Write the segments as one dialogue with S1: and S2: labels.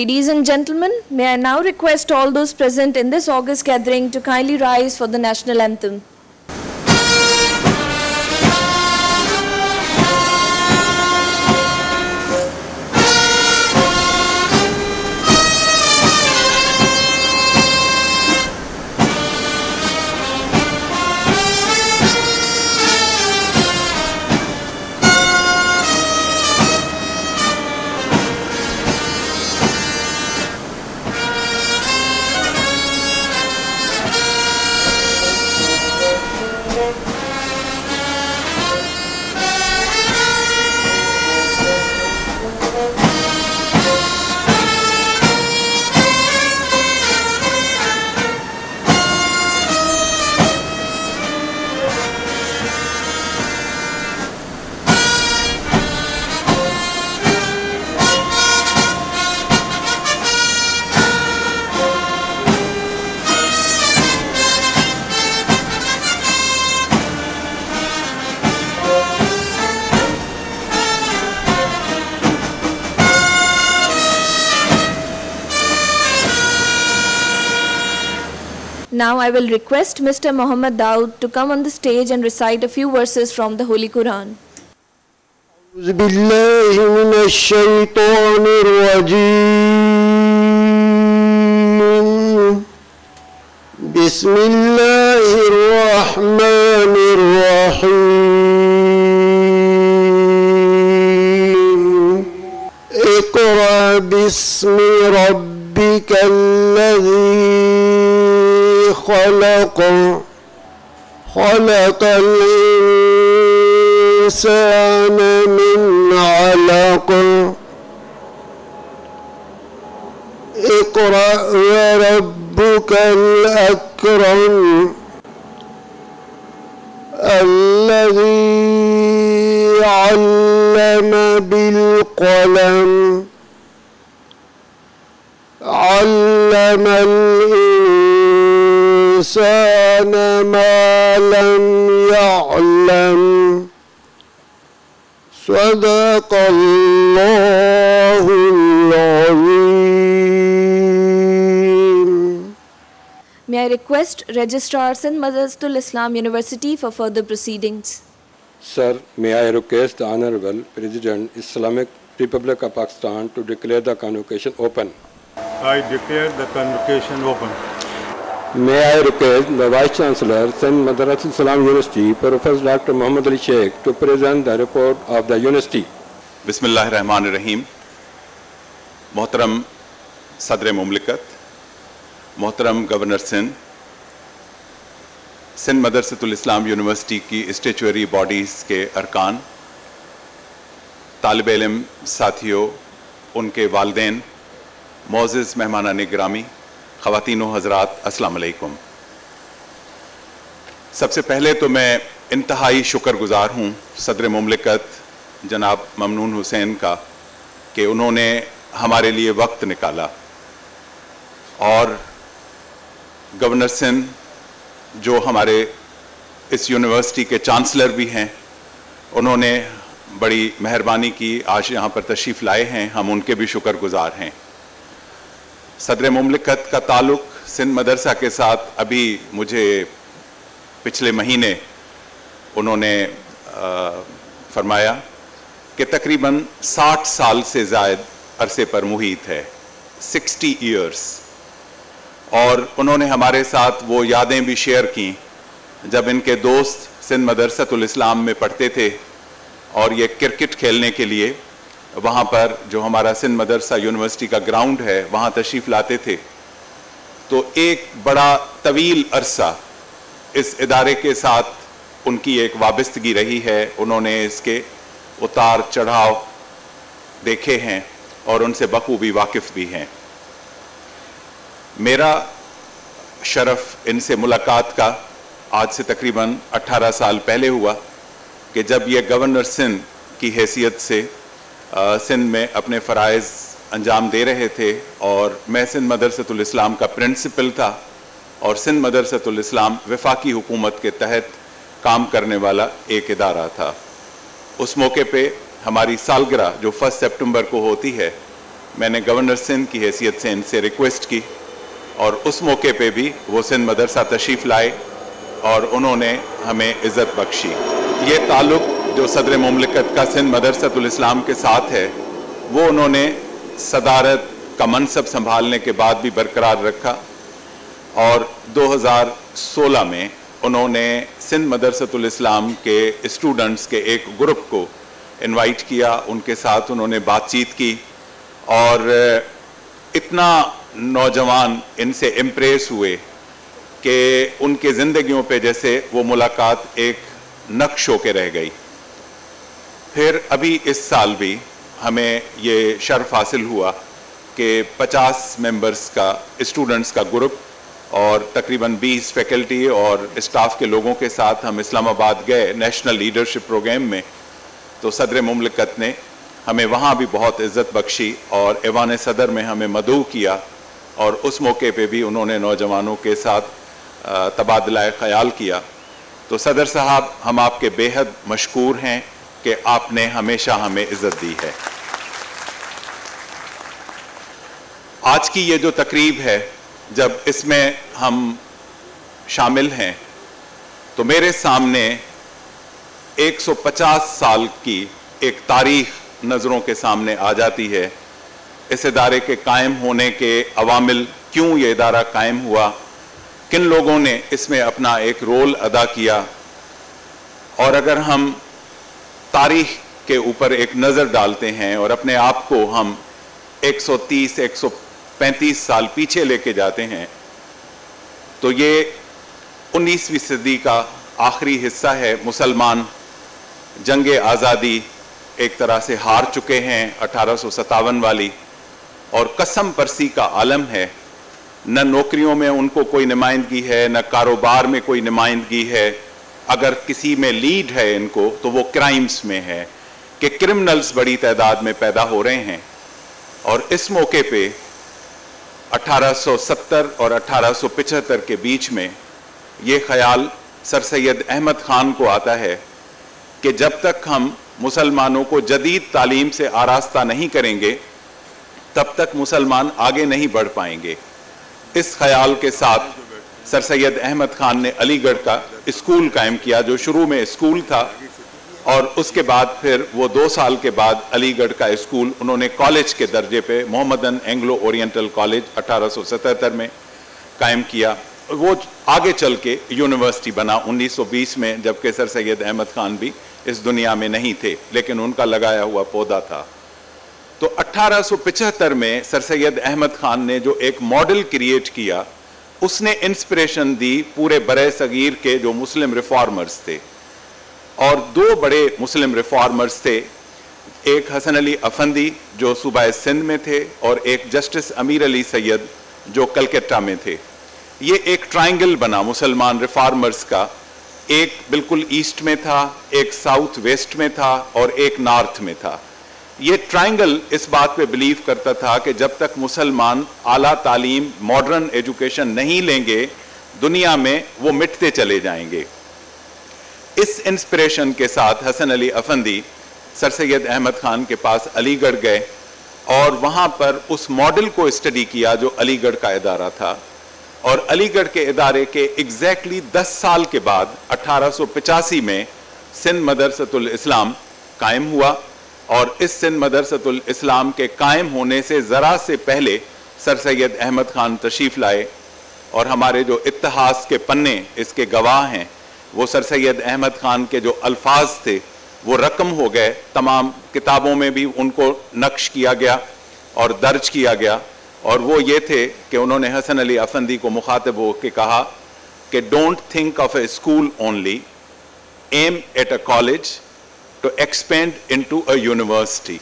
S1: Ladies and gentlemen, may I now request all those present in this August gathering to kindly rise for the national anthem. I will request Mr. Muhammad Daud to come on the stage and recite a few verses from the Holy Quran.
S2: أعوذ بالله من الشيطان الرجيم بسم الله الرحمن الرحيم اقرأ باسم ربك الذي خلق خلق الإنسان من علق. اقرأ وربك الأكرم الذي علم بالقلم. علم الإنسان ما لم يعلم صدق الله العظيم
S1: May I request Registrar Sindh Madrasatul Islam University for further proceedings.
S3: Sir, may I request the Honorable President, Islamic Republic of Pakistan to declare the convocation open.
S4: I declare the convocation open.
S3: May I request the vice chancellor Sindh Madressatul Islam university, professor doctor Muhammad Ali Shaikh to present the report of the university
S5: بسم اللہ الرحمن الرحیم۔ محترم صدر مملکت، محترم governor Sindh Sindh مدرسۃ الاسلام university کی اسٹیچوری باڈیز کے ارکان، طالب علم، ساتھیوں، ان کے والدین، معزز مہمانان گرامی خواتین و حضرات، السلام علیکم۔ سب سے پہلے تو میں انتہائی شکر گزار ہوں صدر مملکت جناب ممنون حسین کا کہ انہوں نے ہمارے لیے وقت نکالا۔ اور گورنر سن، جو ہمارے اس یونیورسٹی کے چانسلر بھی ہیں، انہوں نے بڑی مہربانی کی، آج یہاں پر تشریف لائے ہیں، ہم ان کے بھی شکر گزار ہیں۔ صدر مملکت کا تعلق سندھ مدرسہ کے ساتھ ابھی مجھے پچھلے مہینے انہوں نے فرمایا کہ تقریباً ساٹھ سال سے زائد عرصے پر محیط ہے، سکسٹی ایئرس اور انہوں نے ہمارے ساتھ وہ یادیں بھی شیئر کیں جب ان کے دوست سندھ مدرسۃ الاسلام میں پڑھتے تھے اور یہ کرکٹ کھیلنے کے لیے وہاں پر جو ہمارا سندھ مدرسہ یونیورسٹی کا گراؤنڈ ہے، وہاں تشریف لاتے تھے۔ تو ایک بڑا طویل عرصہ اس ادارے کے ساتھ ان کی ایک وابستگی رہی ہے۔ انہوں نے اس کے اتار چڑھاؤ دیکھے ہیں اور ان سے بخوبی واقف بھی ہیں۔ میرا شرف ان سے ملاقات کا آج سے تقریباً اٹھارہ سال پہلے ہوا کہ جب یہ گورنر سندھ کی حیثیت سے سندھ میں اپنے فرائض انجام دے رہے تھے اور میں سندھ مدرسۃ الاسلام کا پرنسپل تھا اور سندھ مدرسۃ الاسلام وفاقی حکومت کے تحت کام کرنے والا ایک ادارہ تھا۔ اس موقع پہ ہماری سالگرہ جو فسٹ سپٹمبر کو ہوتی ہے، میں نے گورنر سندھ کی حیثیت سے ان سے ریکویسٹ کی اور اس موقع پہ بھی وہ سندھ مدرسہ تشریف لائے اور انہوں نے ہمیں عزت بخشی۔ یہ تعلق جو صدر مملکت کا سندھ مدرسۃ الاسلام کے ساتھ ہے، وہ انہوں نے صدارت کا منصب سنبھالنے کے بعد بھی برقرار رکھا اور دو ہزار سولہ میں انہوں نے سندھ مدرسۃ الاسلام کے اسٹوڈنٹس کے ایک گروپ کو انوائٹ کیا، ان کے ساتھ انہوں نے بات چیت کی اور اتنا نوجوان ان سے امپریس ہوئے کہ ان کے زندگیوں پہ جیسے وہ ملاقات ایک نقش ہو کے رہ گئی۔ پھر ابھی اس سال بھی ہمیں یہ شرف حاصل ہوا کہ پچاس ممبرز کا اسٹوڈنٹس کا گروپ اور تقریباً بیس فیکلٹی اور اسٹاف کے لوگوں کے ساتھ ہم اسلام آباد گئے نیشنل لیڈرشپ پروگرام میں۔ تو صدر مملکت نے ہمیں وہاں بھی بہت عزت بخشی اور ایوان صدر میں ہمیں مدعو کیا اور اس موقع پہ بھی انہوں نے نوجوانوں کے ساتھ تبادلہ خیال کیا۔ تو صدر صاحب، ہم آپ کے بے حد مشکور ہیں۔ کہ آپ نے ہمیشہ ہمیں عزت دی ہے۔ آج کی یہ جو تقریب ہے، جب اس میں ہم شامل ہیں، تو میرے سامنے ایک سو پچاس سال کی ایک تاریخ نظروں کے سامنے آ جاتی ہے۔ اس ادارے کے قائم ہونے کے عوامل کیوں یہ ادارہ قائم ہوا؟ کن لوگوں نے اس میں اپنا ایک رول ادا کیا؟ اور اگر ہم تاریخ کے اوپر ایک نظر ڈالتے ہیں اور اپنے آپ کو ہم ایک سو تیس، ایک سو پینتیس سال پیچھے لے کے جاتے ہیں۔ تو یہ انیسویں صدی کا آخری حصہ ہے۔ مسلمان جنگ آزادی ایک طرح سے ہار چکے ہیں، اٹھارہ سو ستاون والی۔ اور قسم پرسی کا عالم ہے۔ نہ نوکریوں میں ان کو کوئی نمائندگی ہے، نہ کاروبار میں کوئی نمائندگی ہے۔ اگر کسی میں لیڈ ہے ان کو، تو وہ کرائمز میں ہے کہ کرمنلز بڑی تعداد میں پیدا ہو رہے ہیں۔ اور اس موقع پہ اٹھارہ سو ستر اور اٹھارہ سو پچہتر کے بیچ میں یہ خیال سر سید احمد خان کو آتا ہے کہ جب تک ہم مسلمانوں کو جدید تعلیم سے آراستہ نہیں کریں گے، تب تک مسلمان آگے نہیں بڑھ پائیں گے۔ اس خیال کے ساتھ سر سید احمد خان نے علی گڑھ کا اسکول قائم کیا جو شروع میں اسکول تھا اور اس کے بعد پھر وہ دو سال کے بعد علی گڑھ کا اسکول انہوں نے کالج کے درجے پہ محمدن اینگلو اورینٹل کالج اٹھارہ سو ستہتر میں قائم کیا وہ آگے چل کے یونیورسٹی بنا انیس سو بیس میں جبکہ سر سید احمد خان بھی اس دنیا میں نہیں تھے لیکن ان کا لگایا ہوا پودا تھا۔ تو اٹھارہ سو پچہتر میں سر سید احمد خان نے جو ایک ماڈل کریٹ کیا اس نے انسپریشن دی پورے برے صغیر کے جو مسلم ریفارمرز تھے۔ اور دو بڑے مسلم ریفارمرز تھے، ایک حسن علی افندی جو صوبہ سندھ میں تھے اور ایک جسٹس امیر علی سید جو کلکتہ میں تھے۔ یہ ایک ٹرائنگل بنا مسلمان ریفارمرز کا۔ ایک بالکل ایسٹ میں تھا، ایک ساؤتھ ویسٹ میں تھا اور ایک نارتھ میں تھا۔ یہ ٹرائنگل اس بات پہ بلیو کرتا تھا کہ جب تک مسلمان اعلیٰ تعلیم ماڈرن ایجوکیشن نہیں لیں گے، دنیا میں وہ مٹتے چلے جائیں گے۔ اس انسپریشن کے ساتھ حسن علی افندی سر سید احمد خان کے پاس علی گڑھ گئے اور وہاں پر اس ماڈل کو اسٹڈی کیا جو علی گڑھ کا ادارہ تھا۔ اور علی گڑھ کے ادارے کے ایگزیکٹلی دس سال کے بعد اٹھارہ سو پچاسی میں سندھ مدرسۃ الاسلام قائم ہوا۔ اور اس سندھ مدرسۃ الاسلام کے قائم ہونے سے ذرا سے پہلے سر سید احمد خان تشریف لائے اور ہمارے جو اتحاس کے پنے اس کے گواہ ہیں، وہ سر سید احمد خان کے جو الفاظ تھے، وہ رقم ہو گئے۔ تمام کتابوں میں بھی ان کو نقش کیا گیا اور درج کیا گیا۔ اور وہ یہ تھے کہ انہوں نے حسن علی افندی کو مخاطب ہو کے کہا کہ don't think of a school only, aim at a college to expand into a university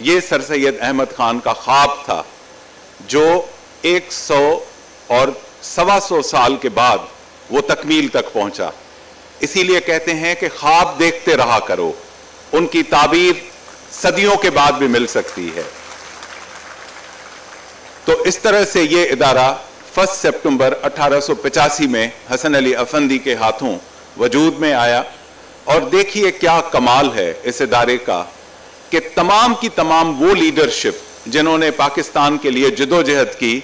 S5: یہ سر سید احمد خان کا خواب تھا، جو ایک سو اور سوا سو سال کے بعد وہ تکمیل تک پہنچا۔ اسی لیے کہتے ہیں کہ خواب دیکھتے رہا کرو، ان کی تعبیر صدیوں کے بعد بھی مل سکتی ہے۔ تو اس طرح سے یہ ادارہ فسٹ سپٹمبر اٹھارہ سو پچاسی میں حسن علی افندی کے ہاتھوں وجود میں آیا۔ اور دیکھیے کیا کمال ہے اس ادارے کا کہ تمام کی تمام وہ لیڈرشپ جنہوں نے پاکستان کے لیے جدوجہد کی،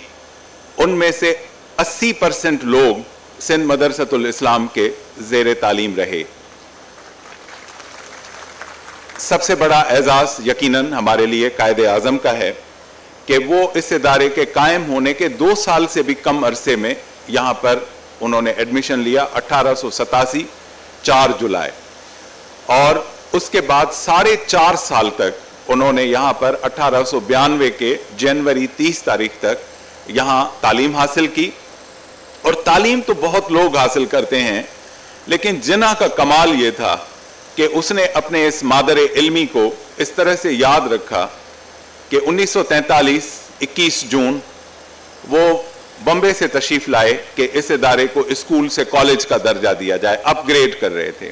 S5: ان میں سے اسی پرسنٹ لوگ سندھ مدرسۃ الاسلام کے زیر تعلیم رہے۔ سب سے بڑا اعزاز یقیناً ہمارے لیے قائد اعظم کا ہے کہ وہ اس ادارے کے قائم ہونے کے دو سال سے بھی کم عرصے میں یہاں پر انہوں نے ایڈمیشن لیا اٹھارہ سو ستاسی، چار جولائی۔ اور اس کے بعد ساڑھے چار سال تک انہوں نے یہاں پر اٹھارہ سو بیانوے کے جنوری تیس تاریخ تک یہاں تعلیم حاصل کی۔ اور تعلیم تو بہت لوگ حاصل کرتے ہیں، لیکن جنہ کا کمال یہ تھا کہ اس نے اپنے اس مادر علمی کو اس طرح سے یاد رکھا کہ انیس سو تینتالیس، اکیس جون وہ بمبے سے تشریف لائے کہ اس ادارے کو اسکول سے کالج کا درجہ دیا جائے، اپ گریڈ کر رہے تھے۔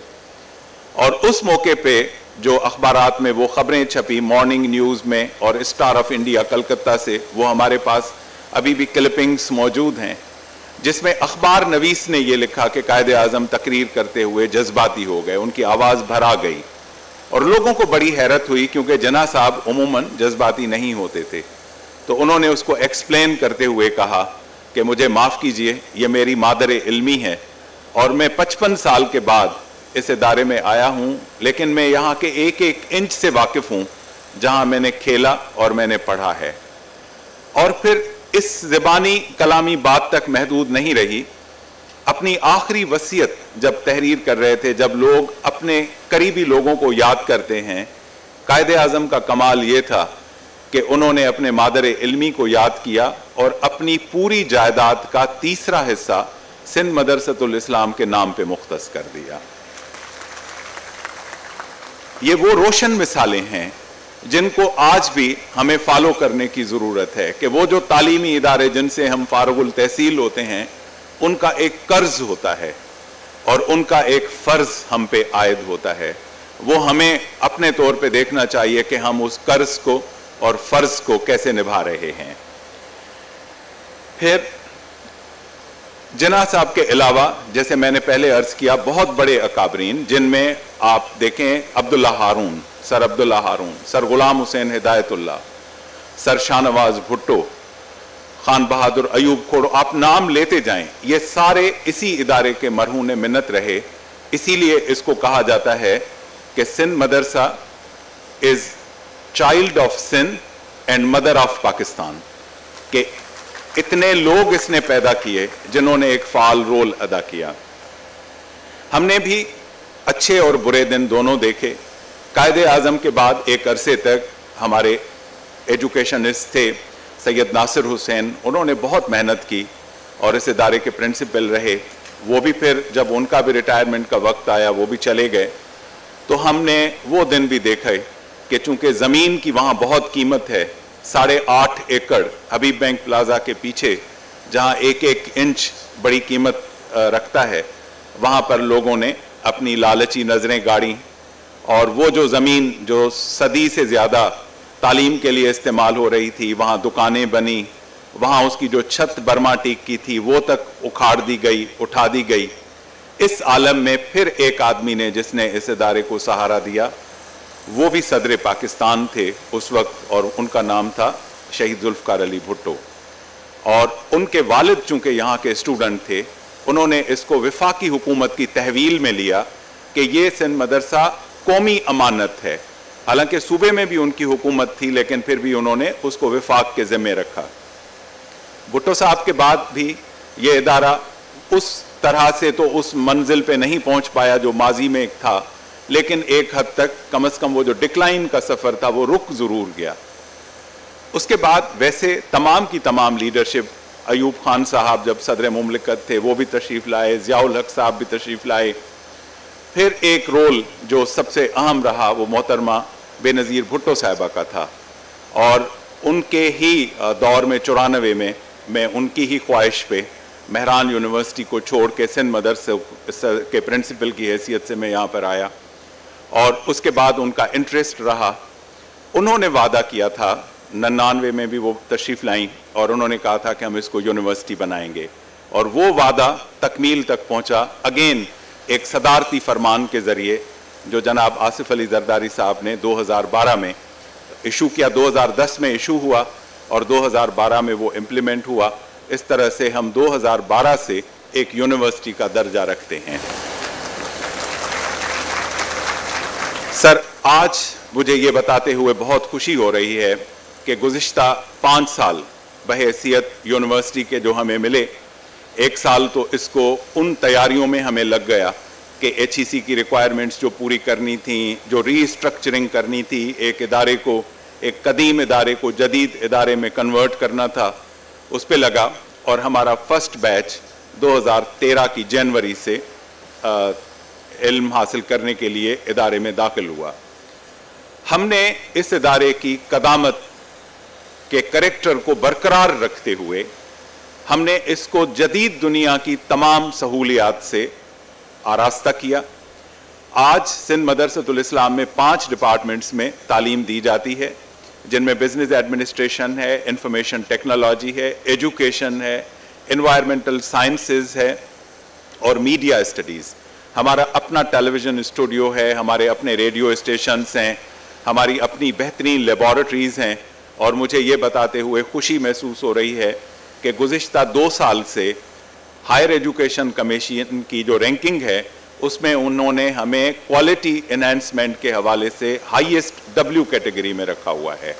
S5: اور اس موقع پہ جو اخبارات میں وہ خبریں چھپی مارننگ نیوز میں اور اسٹار آف انڈیا کلکتہ سے، وہ ہمارے پاس ابھی بھی کلپنگز موجود ہیں، جس میں اخبار نویس نے یہ لکھا کہ قائد اعظم تقریر کرتے ہوئے جذباتی ہو گئے، ان کی آواز بھرا گئی۔ اور لوگوں کو بڑی حیرت ہوئی کیونکہ جنا صاحب عموماً جذباتی نہیں ہوتے تھے۔ تو انہوں نے اس کو ایکسپلین کرتے ہوئے کہا کہ مجھے معاف کیجیے، یہ میری مادر علمی ہے اور میں پچپن سال کے بعد اس ادارے میں آیا ہوں، لیکن میں یہاں کے ایک ایک انچ سے واقف ہوں، جہاں میں نے کھیلا اور میں نے پڑھا ہے۔ اور پھر اس زبانی کلامی بات تک محدود نہیں رہی۔ اپنی آخری وسیعت جب تحریر کر رہے تھے، جب لوگ اپنے قریبی لوگوں کو یاد کرتے ہیں، قائد اعظم کا کمال یہ تھا کہ انہوں نے اپنے مادر علمی کو یاد کیا اور اپنی پوری جائیداد کا تیسرا حصہ سندھ مدرسۃ الاسلام کے نام پہ مختص کر دیا۔ یہ وہ روشن مثالیں ہیں جن کو آج بھی ہمیں فالو کرنے کی ضرورت ہے کہ وہ جو تعلیمی ادارے جن سے ہم فارغ التحصیل ہوتے ہیں، ان کا ایک قرض ہوتا ہے اور ان کا ایک فرض ہم پہ عائد ہوتا ہے۔ وہ ہمیں اپنے طور پہ دیکھنا چاہیے کہ ہم اس قرض کو اور فرض کو کیسے نبھا رہے ہیں۔ پھر جناح صاحب کے علاوہ، جیسے میں نے پہلے عرض کیا، بہت بڑے اکابرین، جن میں آپ دیکھیں عبداللہ ہارون، سر عبداللہ ہارون، سر غلام حسین ہدایت اللہ، سر شاہ نواز بھٹو، خان بہادر ایوب کھوڑو، آپ نام لیتے جائیں، یہ سارے اسی ادارے کے مرہون منت رہے۔ اسی لیے اس کو کہا جاتا ہے کہ Sindh Madressah is child of Sindh and mother of Pakistan, کہ اتنے لوگ اس نے پیدا کیے جنہوں نے ایک فعال رول ادا کیا۔ ہم نے بھی اچھے اور برے دن دونوں دیکھے۔ قائد اعظم کے بعد ایک عرصے تک ہمارے ایجوکیشنسٹ تھے سید ناصر حسین، انہوں نے بہت محنت کی اور اس ادارے کے پرنسپل رہے۔ وہ بھی پھر جب ان کا بھی ریٹائرمنٹ کا وقت آیا، وہ بھی چلے گئے۔ تو ہم نے وہ دن بھی دیکھے کہ چونکہ زمین کی وہاں بہت قیمت ہے ساڑھے آٹھ ایکڑ حبیب بینک پلازا کے پیچھے، جہاں ایک ایک انچ بڑی قیمت رکھتا ہے، وہاں پر لوگوں نے اپنی لالچی نظریں گاڑی اور وہ جو زمین جو صدی سے زیادہ تعلیم کے لیے استعمال ہو رہی تھی، وہاں دکانیں بنی، وہاں اس کی جو چھت برما ٹیک کی تھی، وہ تک اکھاڑ دی گئی، اٹھا دی گئی۔ اس عالم میں پھر ایک آدمی نے جس نے اس ادارے کو سہارا دیا وہ بھی صدر پاکستان تھے اس وقت اور ان کا نام تھا شہید ذوالفقار علی بھٹو۔ اور ان کے والد چونکہ یہاں کے اسٹوڈنٹ تھے، انہوں نے اس کو وفاقی حکومت کی تحویل میں لیا کہ یہ سندھ مدرسہ قومی امانت ہے۔ حالانکہ صوبے میں بھی ان کی حکومت تھی، لیکن پھر بھی انہوں نے اس کو وفاق کے ذمہ رکھا۔ بھٹو صاحب کے بعد بھی یہ ادارہ اس طرح سے تو اس منزل پہ نہیں پہنچ پایا جو ماضی میں ایک تھا۔ لیکن ایک حد تک کم از کم وہ جو ڈکلائن کا سفر تھا وہ رک ضرور گیا۔ اس کے بعد ویسے تمام کی تمام لیڈرشپ ایوب خان صاحب جب صدر مملکت تھے وہ بھی تشریف لائے، ضیاء الحق صاحب بھی تشریف لائے۔ پھر ایک رول جو سب سے اہم رہا وہ محترمہ بے نظیر بھٹو صاحبہ کا تھا۔ اور ان کے ہی دور میں چورانوے میں میں ان کی ہی خواہش پہ مہران یونیورسٹی کو چھوڑ کے سندھ مدرسے کے پرنسپل کی حیثیت سے میں یہاں پر آیا۔ اور اس کے بعد ان کا انٹرسٹ رہا۔ انہوں نے وعدہ کیا تھا، ننانوے میں بھی وہ تشریف لائیں اور انہوں نے کہا تھا کہ ہم اس کو یونیورسٹی بنائیں گے۔ اور وہ وعدہ تکمیل تک پہنچا۔ اگین ایک صدارتی فرمان کے ذریعے، جو جناب آصف علی زرداری صاحب نے دو ہزار بارہ میں ایشو کیا۔ دو ہزار دس میں ایشو ہوا اور دو ہزار بارہ میں وہ امپلیمنٹ ہوا۔ اس طرح سے ہم دو ہزار بارہ سے ایک یونیورسٹی کا درجہ رکھتے ہیں۔ سر، آج مجھے یہ بتاتے ہوئے بہت خوشی ہو رہی ہے کہ گزشتہ پانچ سال بحیثیت یونیورسٹی کے جو ہمیں ملے، ایک سال تو اس کو ان تیاریوں میں ہمیں لگ گیا کہ ایچ ای سی کی ریکوائرمنٹس جو پوری کرنی تھیں جو ری اسٹرکچرنگ کرنی تھی، ایک ادارے کو، ایک قدیم ادارے کو، جدید ادارے میں کنورٹ کرنا تھا، اس پہ لگا اور ہمارا فرسٹ بیچ دو ہزار تیرہ کی جنوری سے علم حاصل کرنے کے لیے ادارے میں داخل ہوا۔ ہم نے اس ادارے کی قدامت کے کریکٹر کو برقرار رکھتے ہوئے ہم نے اس کو جدید دنیا کی تمام سہولیات سے آراستہ کیا۔ آج سندھ مدرسۃ الاسلام میں پانچ ڈپارٹمنٹس میں تعلیم دی جاتی ہے، جن میں بزنس ایڈمنسٹریشن ہے انفارمیشن ٹیکنالوجی ہے ایجوکیشن ہے انوائرمنٹل سائنسز ہے اور میڈیا اسٹڈیز ہمارا اپنا ٹیلی ویژن اسٹوڈیو ہے، ہمارے اپنے ریڈیو اسٹیشنز ہیں، ہماری اپنی بہترین لیبارٹریز ہیں اور مجھے یہ بتاتے ہوئے خوشی محسوس ہو رہی ہے کہ گزشتہ دو سال سے ہائر ایجوکیشن کمیشن کی جو رینکنگ ہے، اس میں انہوں نے ہمیں کوالٹی انہینسمنٹ کے حوالے سے ہائیسٹ ڈبلیو کیٹیگری میں رکھا ہوا ہے۔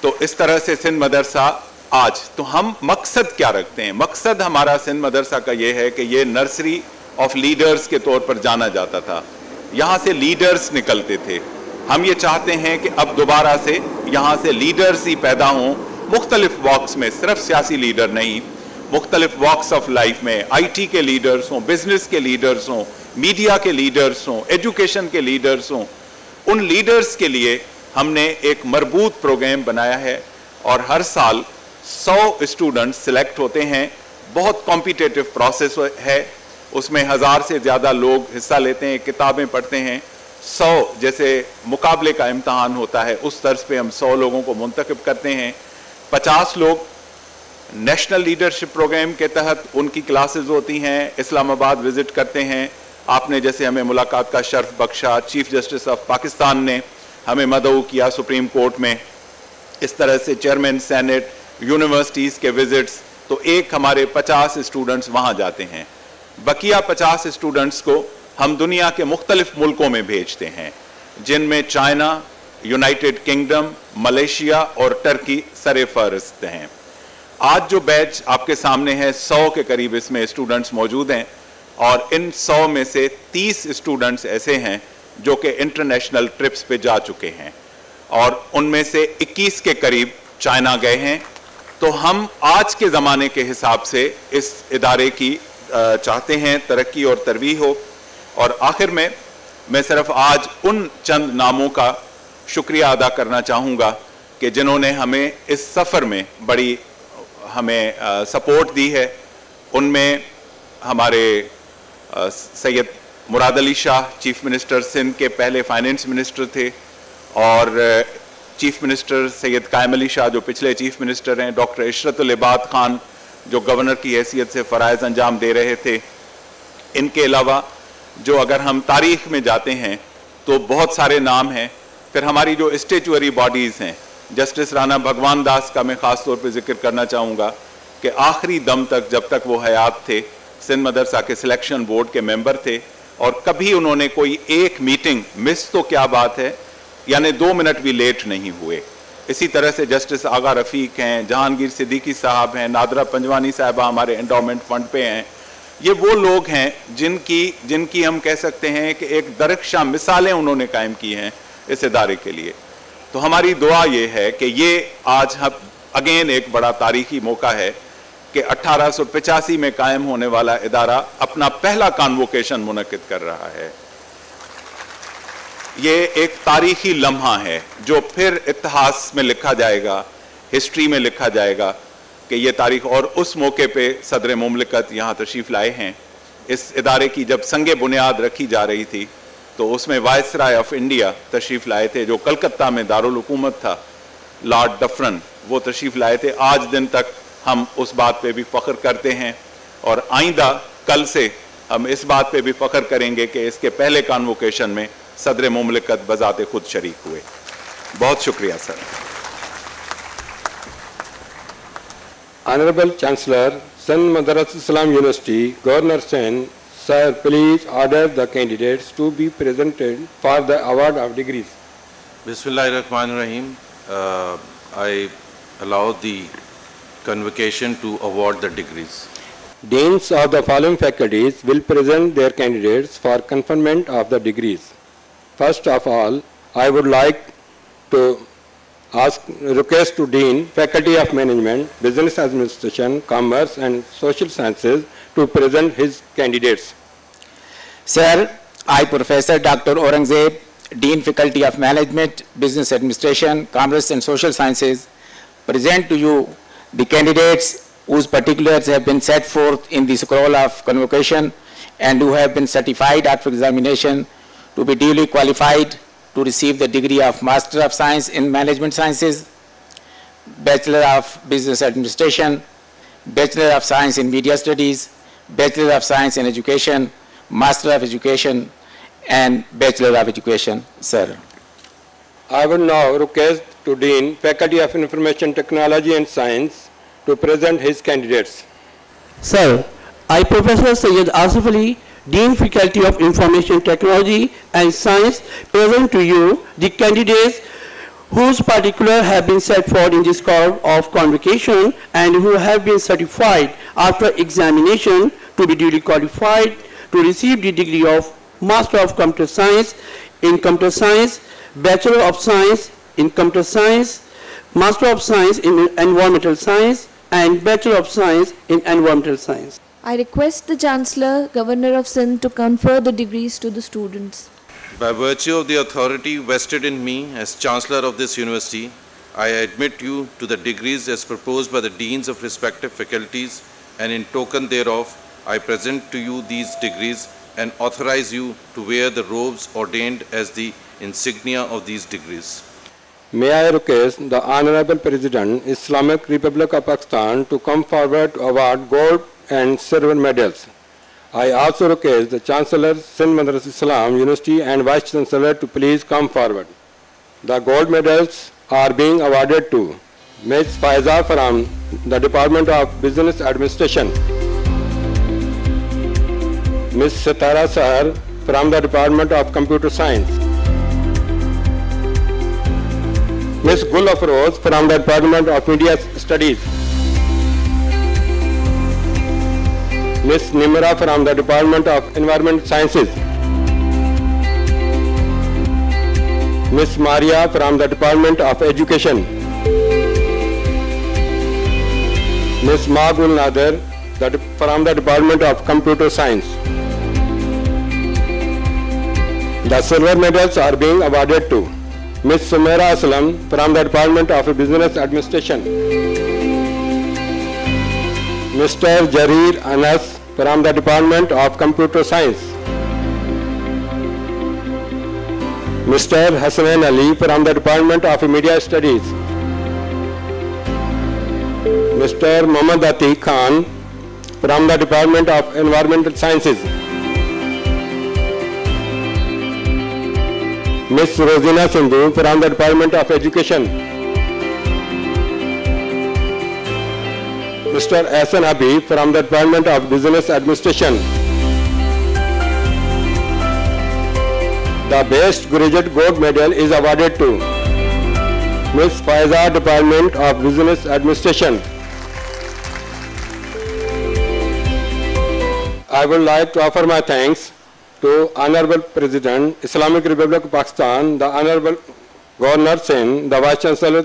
S5: تو اس طرح سے سندھ مدرسہ آج تو ہم مقصد کیا رکھتے ہیں؟ مقصد ہمارا سندھ مدرسہ کا یہ ہے کہ یہ نرسری آف لیڈرز کے طور پر جانا جاتا تھا۔ یہاں سے لیڈرز نکلتے تھے۔ ہم یہ چاہتے ہیں کہ اب دوبارہ سے یہاں سے لیڈرز ہی پیدا ہوں۔ مختلف واکس میں صرف سیاسی لیڈر نہیں، مختلف واکس آف لائف میں آئی ٹی کے لیڈرز ہوں، بزنس کے لیڈرز ہوں، میڈیا کے لیڈرز ہوں، ایجوکیشن کے لیڈرز ہوں۔ ان لیڈرز کے لیے ہم نے ایک مربوط پروگرام بنایا ہے اور ہر سال سو اسٹوڈنٹ سلیکٹ ہوتے ہیں، بہت کمپیٹیٹو پروسیس ہے۔ اس میں ہزار سے زیادہ لوگ حصہ لیتے ہیں، کتابیں پڑھتے ہیں۔ سو جیسے مقابلے کا امتحان ہوتا ہے، اس طرز پہ ہم سو لوگوں کو منتخب کرتے ہیں۔ پچاس لوگ نیشنل لیڈرشپ پروگرام کے تحت ان کی کلاسز ہوتی ہیں، اسلام آباد وزٹ کرتے ہیں۔ آپ نے جیسے ہمیں ملاقات کا شرف بخشا چیف جسٹس آف پاکستان نے ہمیں مدعو کیا سپریم کورٹ میں۔ اس طرح سے چیئرمین سینٹ یونیورسٹیز کے وزٹس تو ایک ہمارے پچاس اسٹوڈنٹس وہاں جاتے ہیں۔ بقیہ پچاس اسٹوڈنٹس کو ہم دنیا کے مختلف ملکوں میں بھیجتے ہیں، جن میں چائنا، یونائٹڈ کنگڈم، ملیشیا اور ٹرکی سر فہرست ہیں۔ آج جو بیچ آپ کے سامنے ہے، سو کے قریب اس میں اسٹوڈنٹس موجود ہیں۔ اور ان سو میں سے تیس اسٹوڈنٹس ایسے ہیں جو کہ انٹرنیشنل ٹرپس پہ جا چکے ہیں۔ اور ان میں سے اکیس کے قریب چائنا گئے ہیں۔ تو ہم آج کے زمانے کے حساب سے اس ادارے کی چاہتے ہیں ترقی اور ترویح ہو۔ اور آخر میں میں صرف آج ان چند ناموں کا شکریہ ادا کرنا چاہوں گا کہ جنہوں نے ہمیں اس سفر میں بڑی، ہمیں سپورٹ دی ہے۔ ان میں ہمارے سید مراد علی شاہ، چیف منسٹر سندھ کے پہلے فائنینس منسٹر تھے۔ اور چیف منسٹر سید قائم علی شاہ، جو پچھلے چیف منسٹر ہیں، ڈاکٹر عشرت العباد خان، جو گورنر کی حیثیت سے فرائض انجام دے رہے تھے۔ ان کے علاوہ جو اگر ہم تاریخ میں جاتے ہیں تو بہت سارے نام ہیں۔ پھر ہماری جو اسٹیچوری باڈیز ہیں، جسٹس رانا بھگوان داس کا میں خاص طور پہ ذکر کرنا چاہوں گا کہ آخری دم تک جب تک وہ حیات تھے، سندھ مدرسہ کے سلیکشن بورڈ کے ممبر تھے۔ اور کبھی انہوں نے کوئی ایک میٹنگ، مس تو کیا بات ہے یعنی دو منٹ بھی لیٹ نہیں ہوئے۔ اسی طرح سے جسٹس آغا رفیق ہیں، جہانگیر صدیقی صاحب ہیں، نادرہ پنجوانی صاحبہ ہمارے انڈومنٹ فنڈ پہ ہیں۔ یہ وہ لوگ ہیں جن کی جن کی ہم کہہ سکتے ہیں کہ ایک درخشاں مثالیں انہوں نے قائم کی ہیں اس ادارے کے لیے۔ تو ہماری دعا یہ ہے کہ یہ آج ہم اگین ایک بڑا تاریخی موقع ہے کہ اٹھارہ سو پچاسی میں قائم ہونے والا ادارہ اپنا پہلا کانووکیشن منعقد کر رہا ہے۔ یہ ایک تاریخی لمحہ ہے جو پھر اتہاس میں لکھا جائے گا، ہسٹری میں لکھا جائے گا کہ یہ تاریخ اور اس موقع پہ صدر مملکت یہاں تشریف لائے ہیں۔ اس ادارے کی جب سنگ بنیاد رکھی جا رہی تھی، تو اس میں وائس رائے آف انڈیا تشریف لائے تھے، جو کلکتہ میں دارالحکومت تھا۔ لارڈ ڈفرن وہ تشریف لائے تھے۔ آج دن تک ہم اس بات پہ بھی فخر کرتے ہیں اور آئندہ کل سے ہم اس بات پہ بھی فخر کریں گے کہ اس کے پہلے کانووکیشن میں صدر مملکت بذات خود شریک ہوئے۔ بہت شکریہ سر۔
S3: Honourable chancellor Sindh Madressatul Islam university governor Sindh sir please order the candidates to be presented for the award of degrees
S6: بسم اللہ الرحمن الرحیم I allow the convocation to award the degrees
S3: deans of the following faculties will present their candidates for conferment of the degrees First of all, I would like to ask, request to Dean, Faculty of Management, Business Administration, Commerce and Social Sciences to present his candidates.
S7: Sir, I, Professor Dr. Aurangzeb, Dean Faculty of Management, Business Administration, Commerce and Social Sciences, present to you the candidates whose particulars have been set forth in the scroll of convocation and who have been certified after examination to be duly qualified to receive the degree of Master of Science in Management Sciences, Bachelor of Business Administration, Bachelor of Science in Media Studies, Bachelor of Science in Education, Master of Education, and Bachelor of Education, sir.
S3: I will now request to Dean, Faculty of Information Technology and Science to present his candidates.
S8: Sir, I, Professor Syed Asif Ali, Dean Faculty of Information Technology and Science, present to you the candidates whose particulars have been set forth in this call of convocation and who have been certified after examination to be duly qualified to receive the degree of Master of Computer Science in Computer Science, Bachelor of Science in Computer Science, Master of Science in Environmental Science, and Bachelor of Science in Environmental Science.
S1: I request the Chancellor, Governor of Sindh to confer the degrees to the students.
S6: By virtue of the authority vested in me as Chancellor of this university, I admit you to the degrees as proposed by the deans of respective faculties, and in token thereof, I present to you these degrees and authorize you to wear the robes ordained as the insignia of these degrees.
S3: May I request the Honorable President, Islamic Republic of Pakistan to come forward to award gold and silver medals. I also request the Chancellor, Sindh Madras Islam University and Vice Chancellor to please come forward. The gold medals are being awarded to Ms. Faiza from the Department of Business Administration, Ms. Sitara Sahar from the Department of Computer Science, Ms. Gul Afroz from the Department of Media Studies, Ms. Nimra from the Department of Environment Sciences, Ms. Maria from the Department of Education, Ms. Magul Nader from the Department of Computer Science. The silver medals are being awarded to Ms. Sumaira Aslam from the Department of Business Administration, Mr. Jareer Anas from the Department of Computer Science, Mr. Hassanan Ali from the Department of Media Studies, Mr. Mohammad Atiq Khan from the Department of Environmental Sciences, Ms. Rosina Sindhu from the Department of Education, Mr. Ahsan Habib from the Department of Business Administration. The Best Graduate Gold Medal is awarded to Ms. Faiza, Department of Business Administration. I would like to offer my thanks to Honorable President, Islamic Republic of Pakistan, the Honorable Governor Sen, the Vice Chancellor,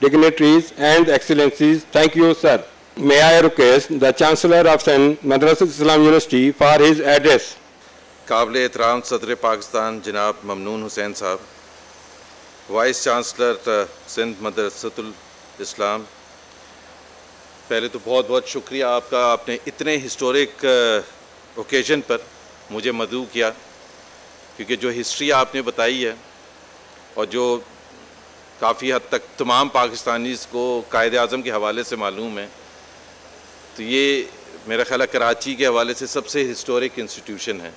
S3: dignitaries and excellencies. Thank you, sir. May I request the Chancellor of Sen, Madrasat Islam University for his address.
S6: قابل احترام صدر پاکستان جناب ممنون حسین صاحب voice chancellor Sindh مدرسۃ الاسلام پہلے تو بہت بہت شکریہ آپ کا آپ نے اتنے ہسٹورک اوکیزن uh, پر مجھے مدعو کیا کیونکہ جو ہسٹری آپ نے بتائی ہے اور جو کافی حد تک تمام پاکستانیز کو قائد اعظم کے حوالے سے معلوم ہے تو یہ میرا خیال ہے کراچی کے حوالے سے سب سے ہسٹورک انسٹیٹیوشن ہے۔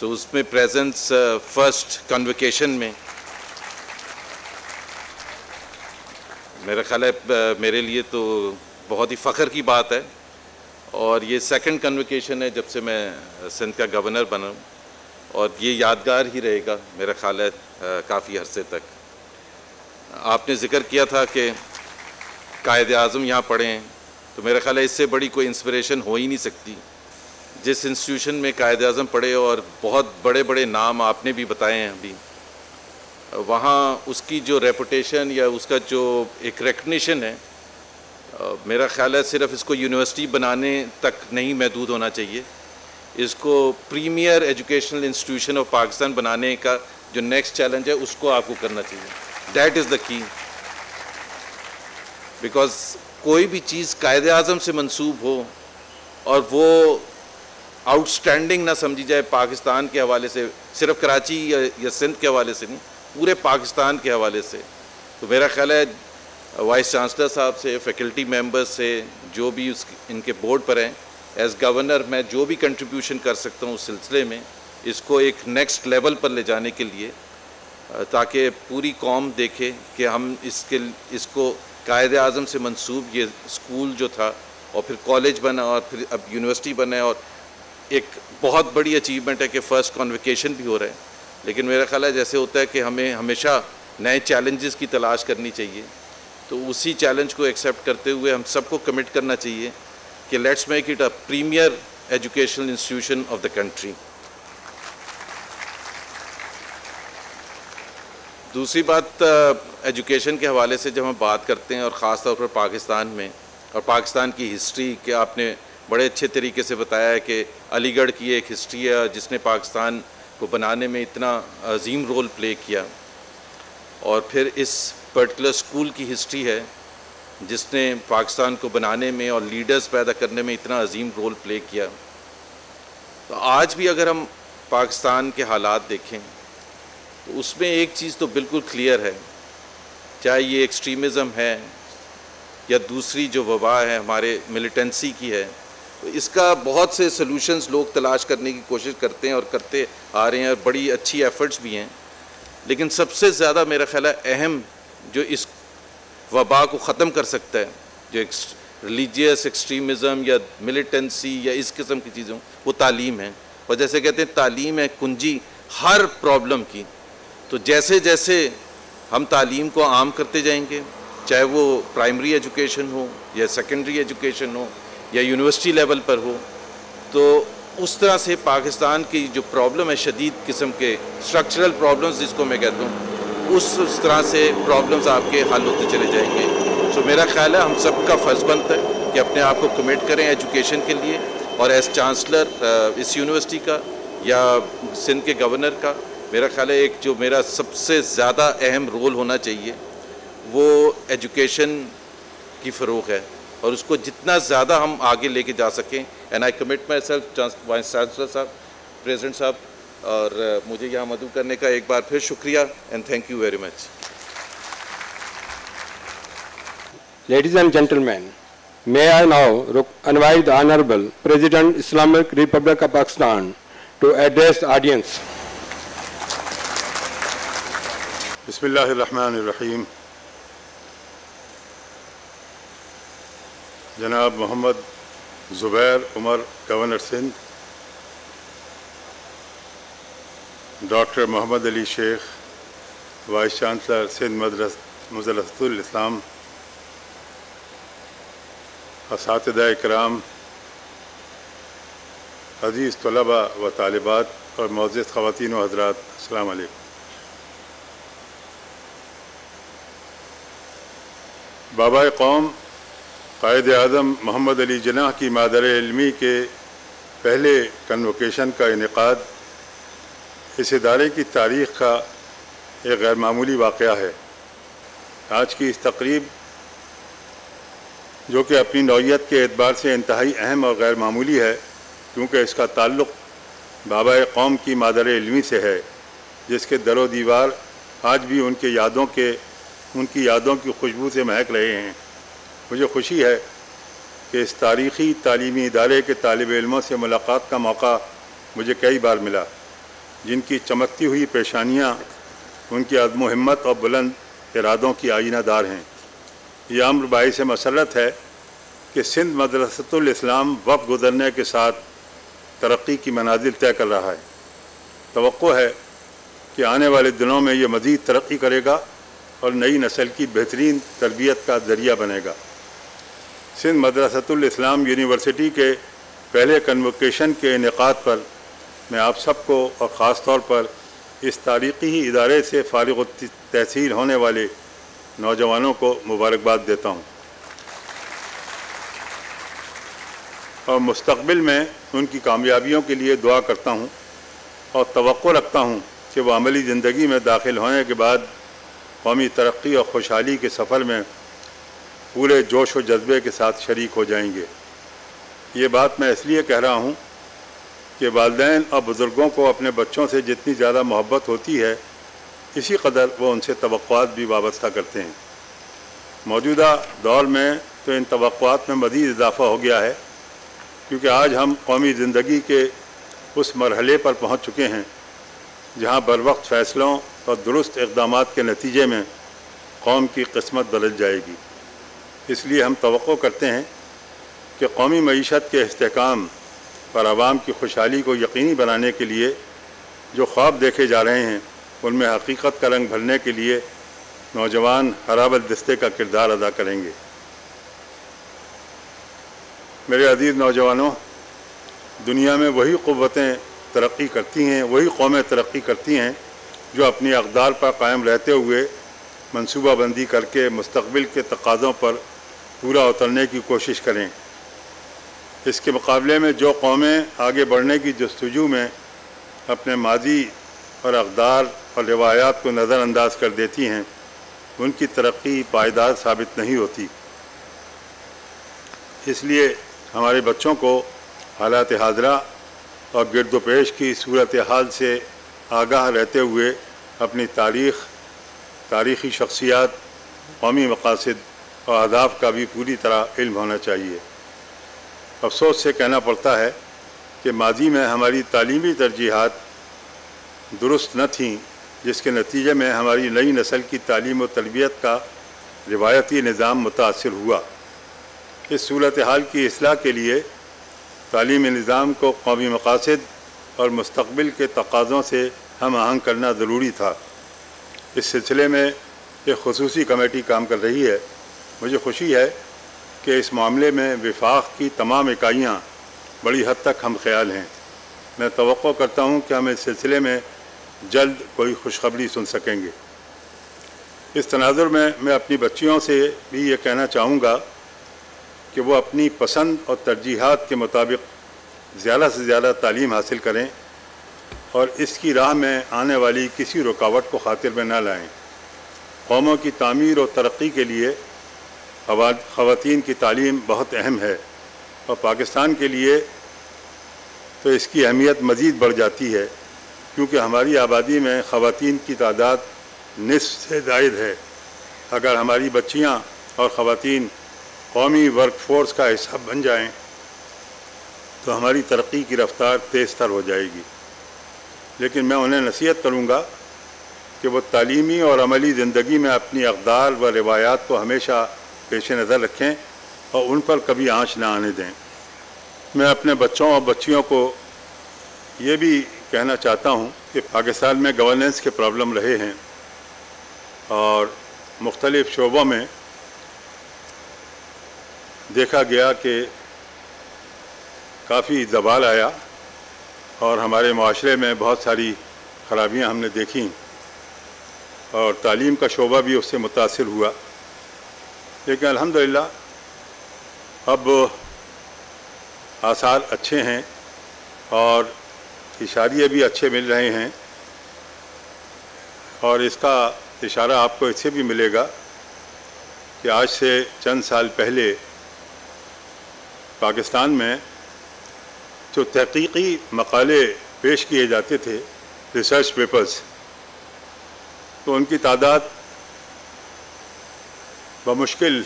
S6: سو اس میں پریزنس فرسٹ کنوکیشن میں میرا خیال ہے uh, میرے لیے تو بہت ہی فخر کی بات ہے۔ اور یہ سیکنڈ کنوکیشن ہے جب سے میں uh, سندھ کا گورنر بنا۔ ہوں اور یہ یادگار ہی رہے گا میرا خیال ہے uh, کافی عرصے تک۔ آپ نے ذکر کیا تھا کہ قائد اعظم یہاں پڑھے ہیں۔ تو میرا خیال ہے اس سے بڑی کوئی انسپریشن ہو ہی نہیں سکتی۔ جس انسٹیٹیوشن میں قائد اعظم پڑھے اور بہت بڑے بڑے نام آپ نے بھی بتائے ہیں ابھی، وہاں اس کی جو ریپوٹیشن یا اس کا جو ایک ریکگنیشن ہے، میرا خیال ہے صرف اس کو یونیورسٹی بنانے تک نہیں محدود ہونا چاہیے۔ اس کو premier educational institution of Pakistan بنانے کا جو نیکسٹ چیلنج ہے، اس کو آپ کو کرنا چاہیے۔ دیٹ از دا کی بیکاز کوئی بھی چیز قائد اعظم سے منسوب ہو اور وہ آؤٹ اسٹینڈنگ نہ سمجھی جائے پاکستان کے حوالے سے، صرف کراچی یا سندھ کے حوالے سے نہیں، پورے پاکستان کے حوالے سے۔ تو میرا خیال ہے، وائس چانسلر صاحب سے فیکلٹی ممبرس سے، جو بھی اس، ان کے بورڈ پر ہیں ایز گورنر میں جو بھی کنٹریبیوشن کر سکتا ہوں اس سلسلے میں، اس کو ایک نیکسٹ لیول پر لے جانے کے لیے، تاکہ پوری قوم دیکھے کہ ہم اس کے، اس کو قائد اعظم سے منسوب یہ اسکول جو تھا اور پھر کالج بنا اور پھر اب یونیورسٹی بنا اور ایک بہت بڑی اچیومنٹ ہے کہ فرسٹ کانویکیشن بھی ہو رہا ہے لیکن میرا خیال ہے جیسے ہوتا ہے کہ ہمیں ہمیشہ نئے چیلنجز کی تلاش کرنی چاہیے۔ تو اسی چیلنج کو ایکسیپٹ کرتے ہوئے ہم سب کو کمٹ کرنا چاہیے کہ let's make it a premier educational institution of the country دوسری بات ایجوکیشن کے حوالے سے جب ہم بات کرتے ہیں اور خاص طور پر پاکستان میں، اور پاکستان کی ہسٹری کہ آپ نے بڑے اچھے طریقے سے بتایا ہے کہ علی گڑھ کی ایک ہسٹری ہے، جس نے پاکستان کو بنانے میں اتنا عظیم رول پلے کیا۔ اور پھر اس پرٹیکولر اسکول کی ہسٹری ہے، جس نے پاکستان کو بنانے میں اور لیڈرز پیدا کرنے میں اتنا عظیم رول پلے کیا۔ تو آج بھی اگر ہم پاکستان کے حالات دیکھیں اس میں ایک چیز تو بالکل کلیئر ہے۔ چاہے یہ ایکسٹریمزم ہے یا دوسری جو وبا ہے ہمارے ملیٹنسی کی ہے تو اس کا بہت سے سلوشنز لوگ تلاش کرنے کی کوشش کرتے ہیں اور کرتے آ رہے ہیں اور بڑی اچھی ایفرٹس بھی ہیں۔ لیکن سب سے زیادہ میرا خیال ہے اہم جو اس وبا کو ختم کر سکتا ہے، جو ریلیجیس ایکسٹریمزم یا ملیٹنسی یا اس قسم کی چیزوں، وہ تعلیم ہے۔ اور جیسے کہتے ہیں تعلیم ہے کنجی ہر پرابلم کی۔ تو جیسے جیسے ہم تعلیم کو عام کرتے جائیں گے، چاہے وہ پرائمری ایجوکیشن ہو یا سیکنڈری ایجوکیشن ہو یا یونیورسٹی لیول پر ہو، تو اس طرح سے پاکستان کی جو پرابلم ہے، شدید قسم کے اسٹرکچرل پرابلمز جس کو میں کہتا ہوں، اس اس طرح سے پرابلمز آپ کے حل ہوتے چلے جائیں گے۔ سو میرا خیال ہے ہم سب کا فرض بنتا ہے کہ اپنے آپ کو کمٹ کریں ایجوکیشن کے لیے اور ایز چانسلر اس یونیورسٹی کا یا سندھ کے گورنر کا میرا خیال ہے ایک جو میرا سب سے زیادہ اہم رول ہونا چاہیے وہ ایجوکیشن کی فروغ ہے اور اس کو جتنا زیادہ ہم آگے لے کے جا سکیں and I commit myself vice chancellor صاحب پریزیڈنٹ صاحب اور مجھے یہاں مدعو کرنے کا ایک بار پھر شکریہ and thank you very much
S3: Ladies and gentlemen, may I now invite the Honorable President Islamic Republic of Pakistan to address the audience.
S4: بسم اللہ الرحمن الرحیم۔ جناب Muhammad Zubair Umar governor Sindh. Doctor Muhammad Ali Shaikh, vice chancellor Sindh مدرس مدرسۃ الاسلام۔ اساتذہ کرام عزیز طلباء و طالبات اور معزز خواتین و حضرات، السلام علیکم۔ بابا قوم قائد اعظم محمد علی جناح کی مادر علمی کے پہلے کنوکیشن کا انعقاد اس ادارے کی تاریخ کا ایک غیر معمولی واقعہ ہے۔ آج کی اس تقریب جو کہ اپنی نوعیت کے اعتبار سے انتہائی اہم اور غیر معمولی ہے، کیونکہ اس کا تعلق بابا قوم کی مادر علمی سے ہے، جس کے در و دیوار آج بھی ان کے یادوں کے ان کی یادوں کی خوشبو سے مہک رہے ہیں۔ مجھے خوشی ہے کہ اس تاریخی تعلیمی ادارے کے طالب علموں سے ملاقات کا موقع مجھے کئی بار ملا۔ جن کی چمکتی ہوئی پیشانیاں، ان کی عدم و ہمت اور بلند ارادوں کی آئینہ دار ہیں۔ یہ امر باعث مسرت ہے کہ سندھ مدرسۃ الاسلام وقت گزرنے کے ساتھ ترقی کی منازل طے کر رہا ہے۔ توقع ہے کہ آنے والے دنوں میں یہ مزید ترقی کرے گا۔ اور نئی نسل کی بہترین تربیت کا ذریعہ بنے گا۔ سندھ مدرسۃ الاسلام یونیورسٹی کے پہلے کنوکیشن کے انعقاد پر میں آپ سب کو اور خاص طور پر اس تاریخی ادارے سے فارغ تحصیل ہونے والے نوجوانوں کو مبارکباد دیتا ہوں۔ اور مستقبل میں ان کی کامیابیوں کے لیے دعا کرتا ہوں اور توقع رکھتا ہوں کہ وہ عملی زندگی میں داخل ہونے کے بعد قومی ترقی اور خوشحالی کے سفر میں پورے جوش و جذبے کے ساتھ شریک ہو جائیں گے۔ یہ بات میں اس لیے کہہ رہا ہوں کہ والدین اور بزرگوں کو اپنے بچوں سے جتنی زیادہ محبت ہوتی ہے، اسی قدر وہ ان سے توقعات بھی وابستہ کرتے ہیں۔ موجودہ دور میں تو ان توقعات میں مزید اضافہ ہو گیا ہے، کیونکہ آج ہم قومی زندگی کے اس مرحلے پر پہنچ چکے ہیں جہاں بر وقت فیصلوں اور درست اقدامات کے نتیجے میں قوم کی قسمت بدل جائے گی۔ اس لیے ہم توقع کرتے ہیں کہ قومی معیشت کے استحکام اور عوام کی خوشحالی کو یقینی بنانے کے لیے جو خواب دیکھے جا رہے ہیں، ان میں حقیقت کا رنگ بھرنے کے لیے نوجوان حرابل دستے کا کردار ادا کریں گے۔ میرے عزیز نوجوانوں، دنیا میں وہی قوتیں ترقی کرتی ہیں، وہی قومیں ترقی کرتی ہیں جو اپنی اقدار پر قائم رہتے ہوئے منصوبہ بندی کر کے مستقبل کے تقاضوں پر پورا اترنے کی کوشش کریں۔ اس کے مقابلے میں جو قومیں آگے بڑھنے کی جستجو میں اپنے ماضی اور اقدار اور روایات کو نظر انداز کر دیتی ہیں، ان کی ترقی پائیدار ثابت نہیں ہوتی۔ اس لیے ہمارے بچوں کو حالات حاضرہ اور گرد و پیش کی صورت حال سے آگاہ رہتے ہوئے اپنی تاریخ، تاریخی شخصیات، قومی مقاصد اور اہداف کا بھی پوری طرح علم ہونا چاہیے۔ افسوس سے کہنا پڑتا ہے کہ ماضی میں ہماری تعلیمی ترجیحات درست نہ تھیں، جس کے نتیجے میں ہماری نئی نسل کی تعلیم و تربیت کا روایتی نظام متاثر ہوا۔ اس صورتحال کی اصلاح کے لیے تعلیمی نظام کو قومی مقاصد اور مستقبل کے تقاضوں سے ہم آہنگ کرنا ضروری تھا۔ اس سلسلے میں ایک خصوصی کمیٹی کام کر رہی ہے۔ مجھے خوشی ہے کہ اس معاملے میں وفاق کی تمام اکائیاں بڑی حد تک ہم خیال ہیں۔ میں توقع کرتا ہوں کہ ہم اس سلسلے میں جلد کوئی خوشخبری سن سکیں گے۔ اس تناظر میں میں اپنی بچیوں سے بھی یہ کہنا چاہوں گا کہ وہ اپنی پسند اور ترجیحات کے مطابق زیادہ سے زیادہ تعلیم حاصل کریں اور اس کی راہ میں آنے والی کسی رکاوٹ کو خاطر میں نہ لائیں۔ قوموں کی تعمیر اور ترقی کے لیے خواتین کی تعلیم بہت اہم ہے اور پاکستان کے لیے تو اس کی اہمیت مزید بڑھ جاتی ہے کیونکہ ہماری آبادی میں خواتین کی تعداد نصف سے زائد ہے۔ اگر ہماری بچیاں اور خواتین قومی ورک فورس کا حصہ بن جائیں تو ہماری ترقی کی رفتار تیز تر ہو جائے گی۔ لیکن میں انہیں نصیحت کروں گا کہ وہ تعلیمی اور عملی زندگی میں اپنی اقدار و روایات کو ہمیشہ پیش نظر رکھیں اور ان پر کبھی آنچ نہ آنے دیں۔ میں اپنے بچوں اور بچیوں کو یہ بھی کہنا چاہتا ہوں کہ پاکستان میں گورننس کے پرابلم رہے ہیں اور مختلف شعبوں میں دیکھا گیا کہ کافی زوال آیا اور ہمارے معاشرے میں بہت ساری خرابیاں ہم نے دیکھیں اور تعلیم کا شعبہ بھی اس سے متاثر ہوا۔ لیکن الحمدللہ اب آثار اچھے ہیں اور اشاریے بھی اچھے مل رہے ہیں اور اس کا اشارہ آپ کو اس سے بھی ملے گا کہ آج سے چند سال پہلے پاکستان میں جو تحقیقی مقالے پیش کیے جاتے تھے ریسرچ پیپرز تو ان کی تعداد بمشکل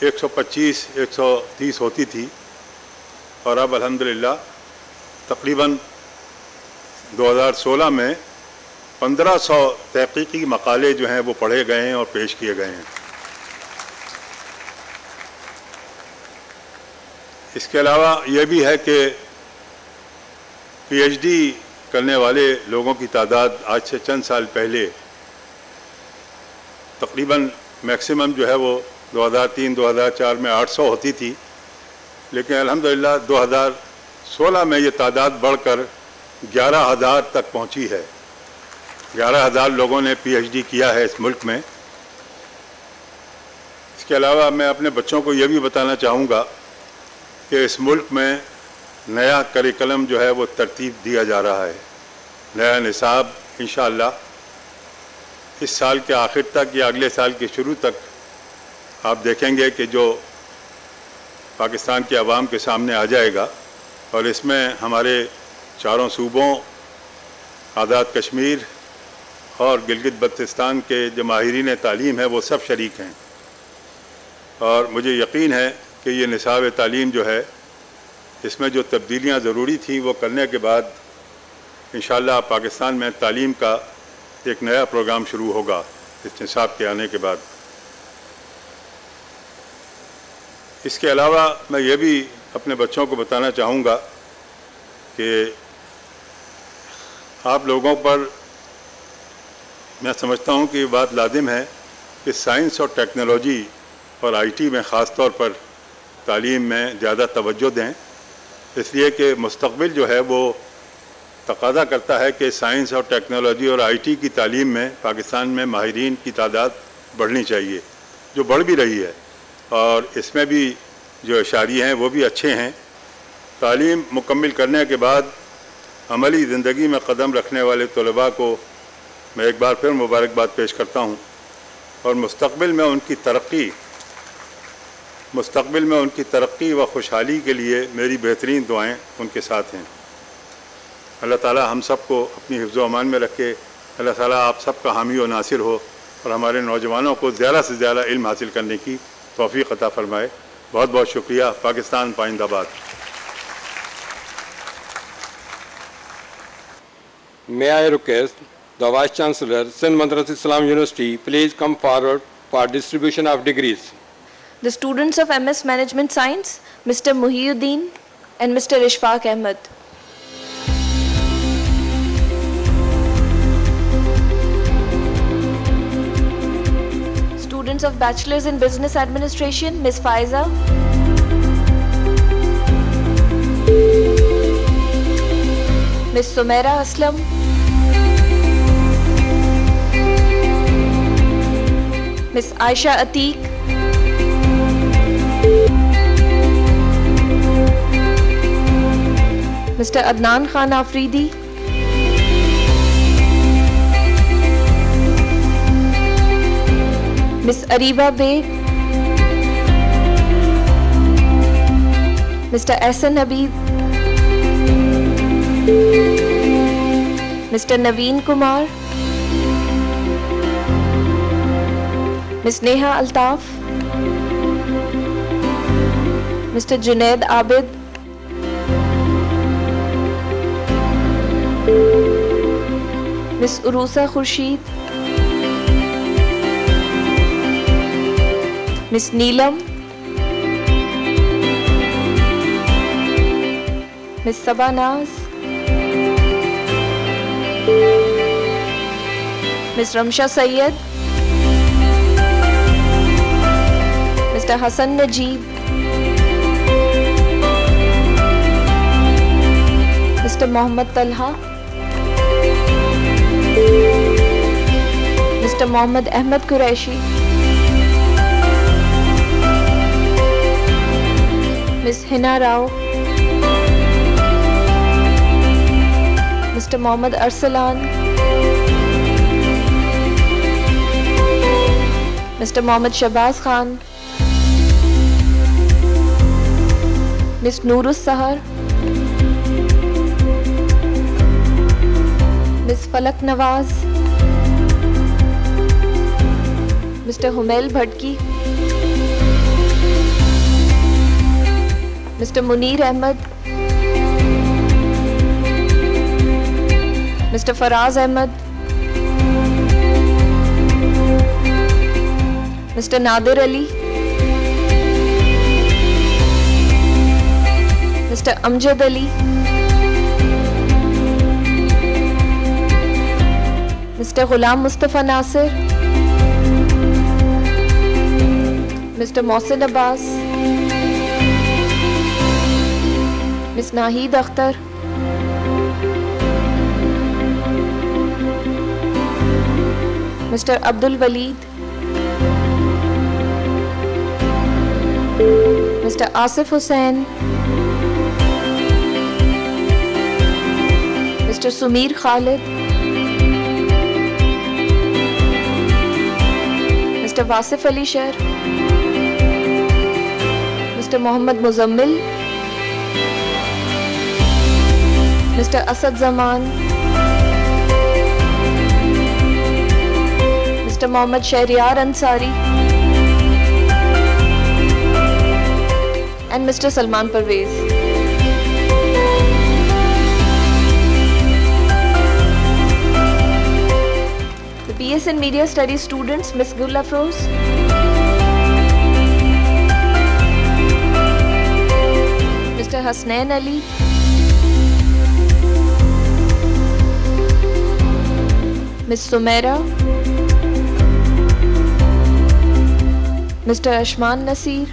S4: ایک سو پچیس، ایک سو تیس ہوتی تھی اور اب الحمدللہ تقریباً دو ہزار سولہ میں پندرہ سو تحقیقی مقالے جو ہیں وہ پڑھے گئے ہیں اور پیش کیے گئے ہیں۔ اس کے علاوہ یہ بھی ہے کہ پی ایچ ڈی کرنے والے لوگوں کی تعداد آج سے چند سال پہلے تقریباً میکسیمم جو ہے وہ دو ہزار تین، دو ہزار چار میں آٹھ سو ہوتی تھی، لیکن الحمدللہ دو ہزار سولہ میں یہ تعداد بڑھ کر گیارہ ہزار تک پہنچی ہے۔ گیارہ ہزار لوگوں نے پی ایچ ڈی کیا ہے اس ملک میں۔ اس کے علاوہ میں اپنے بچوں کو یہ بھی بتانا چاہوں گا کہ اس ملک میں نیا کریکلم جو ہے وہ ترتیب دیا جا رہا ہے۔ نیا نصاب انشاءاللہ اس سال کے آخر تک یا اگلے سال کے شروع تک آپ دیکھیں گے کہ جو پاکستان کے عوام کے سامنے آ جائے گا اور اس میں ہمارے چاروں صوبوں، آزاد کشمیر اور گلگت بلتستان کے جو ماہرین تعلیم ہے وہ سب شریک ہیں۔ اور مجھے یقین ہے کہ یہ نصاب تعلیم جو ہے، اس میں جو تبدیلیاں ضروری تھیں، وہ کرنے کے بعد انشاءاللہ پاکستان میں تعلیم کا ایک نیا پروگرام شروع ہوگا، اس نصاب کے آنے کے بعد۔ اس کے علاوہ میں یہ بھی اپنے بچوں کو بتانا چاہوں گا کہ آپ لوگوں پر میں سمجھتا ہوں کہ یہ بات لازم ہے کہ سائنس اور ٹیکنالوجی اور آئی ٹی میں خاص طور پر تعلیم میں زیادہ توجہ دیں، اس لیے کہ مستقبل جو ہے وہ تقاضا کرتا ہے کہ سائنس اور ٹیکنالوجی اور آئی ٹی کی تعلیم میں پاکستان میں ماہرین کی تعداد بڑھنی چاہیے، جو بڑھ بھی رہی ہے۔ اور اس میں بھی جو اشاریے ہیں وہ بھی اچھے ہیں۔ تعلیم مکمل کرنے کے بعد عملی زندگی میں قدم رکھنے والے طلباء کو میں ایک بار پھر مبارکباد پیش کرتا ہوں۔ اور مستقبل میں ان کی ترقی مستقبل میں ان کی ترقی و خوشحالی کے لیے میری بہترین دعائیں ان کے ساتھ ہیں۔ اللہ تعالیٰ ہم سب کو اپنی حفظ و امان میں رکھے۔ اللہ تعالیٰ آپ سب کا حامی و ناصر ہو اور ہمارے نوجوانوں کو زیادہ سے زیادہ علم حاصل کرنے کی توفیق عطا فرمائے۔ بہت بہت شکریہ۔ پاکستان پائند آباد
S3: May I request the Vice Chancellor, Sindh Madras Islam University, please come forward for distribution of degrees.
S1: The students of MS Management Science, Mr. Muhyiddin and Mr. Ishfaq Ahmed. Students of Bachelor's in Business Administration, Ms. Faiza. Ms. Sumaira Aslam. Ms. Aisha Atiq. Mister Adnan Khan Afridi. Miss Areeba بے mister Ahsan Habib. Mister Naveen Kumar. Miss Neha Altaf. Mister Junaid Abid mister Junaid Abid. Miss Uroosa Khurshid, miss Neelam, miss Saba Naz, miss Rimsha Syed Hassan Najeed Muhammad Talha. Mister Muhammad Ahmed Qureshi, miss Hina Rao, mister Muhammad Arsalan, mister Muhammad Shahbaz Khan, miss Noor Alsahar. Miss Falak Nawaz, mister Humail Bhatki, mister Munir Ahmed, mister Faraz Ahmed, mister Nadir Ali, mister Amjad Ali mister Ghulam Mustafa Nasir, mister Mohsin Abbas miss Naheed Akhtar, mister Abdul mister Asif Hussain, mister Sameer Khalid mister Wasif Ali Shar mister Muhammad Muzammil mister Asad Zaman mister Muhammad Shehryar Ansari and mister Salman Pervez. The BS in Media Studies students, Ms. Gul Afroz, Mr. Hasnain Ali, Ms. Sumaira, Mr. Ashman Nasir,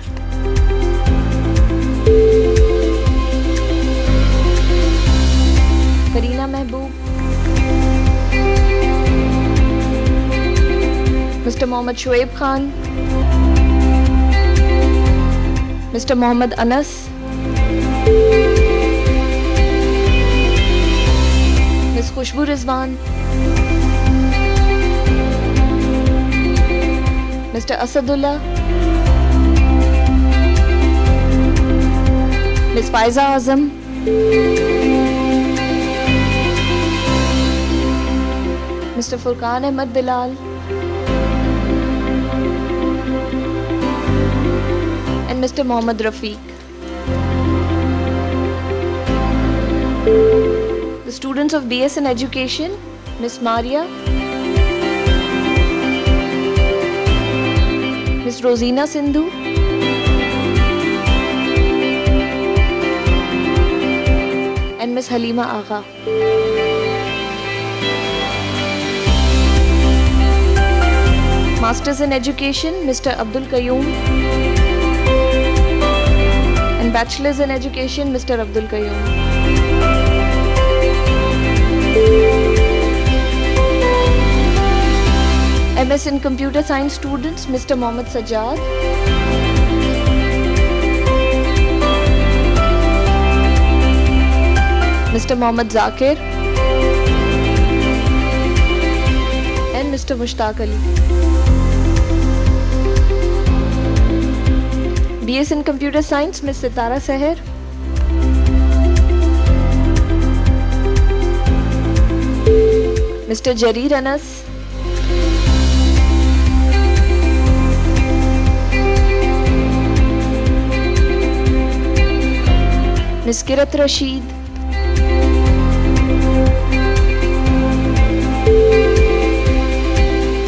S1: Kareena mister Muhammad Shoaib Khan mister Muhammad Anas miss Khushboo Rizwan Asad Ullah miss Faiza Azam Furqan Ahmed Bilal mister Muhammad Rafiq students B S in education Sindhu and miss Halima Agha masters in education Abdul Qayyum and Bachelors in Education, Mr. Abdul Qayyum. MS in Computer Science students, Mr. Mohammad Sajjad. Mr. Mohammad Zakir. And Mr. Mushtaq Ali. B S in computer science میں Sitara computers Sitara Shar miss Khursheed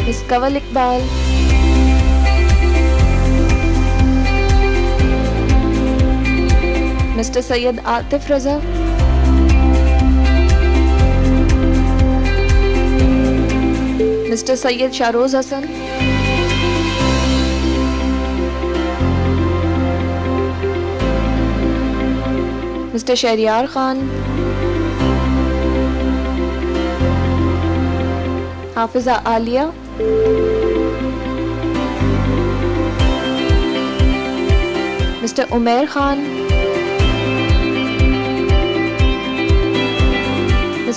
S1: miss Kaul Iqbal mister Syed Atif Raza. Mister Syed Shahroz Hassan. Mister Shehryar Khan. Hafiza Aliya. Mister Umair Khan.